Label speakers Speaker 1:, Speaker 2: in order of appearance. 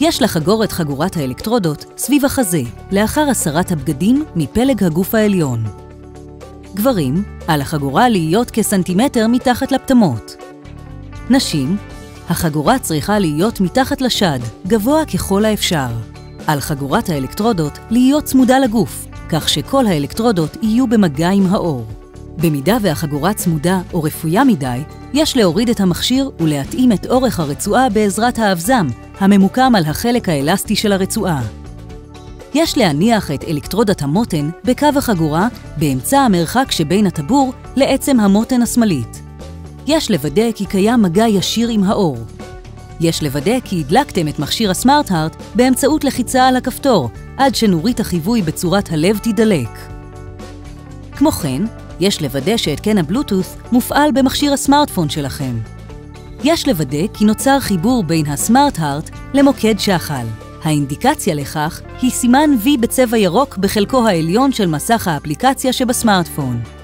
Speaker 1: יש לחגור את חגורת האלקטרודות סביב החזה, לאחר הסרת הבגדים מפלג הגוף העליון. גברים, על החגורה להיות כסנטימטר מתחת לפטמות. נשים, החגורה צריכה להיות מתחת לשד, גבוה ככל האפשר. על חגורת האלקטרודות להיות צמודה לגוף, כך שכל האלקטרודות יהיו במגע עם האור. במידה והחגורה צמודה או רפויה מדי, יש להוריד את המכשיר ולהתאים את אורך הרצועה בעזרת האבזם, הממוקם על החלק האלסטי של הרצועה. יש להניח את אלקטרודת המותן בקו החגורה באמצע המרחק שבין הטבור לעצם המותן השמאלית. יש לוודא כי קיים מגע ישיר עם האור. יש לוודא כי הדלקתם את מכשיר הסמארט-הארט באמצעות לחיצה על הכפתור, עד שנורית החיווי בצורת הלב תידלק. כמו כן, יש לוודא שהתקן הבלוטות' מופעל במכשיר הסמארטפון שלכם. יש לוודא כי נוצר חיבור בין הסמארט-הארט למוקד שחל. האינדיקציה לכך היא סימן V בצבע ירוק בחלקו העליון של מסך האפליקציה שבסמארטפון.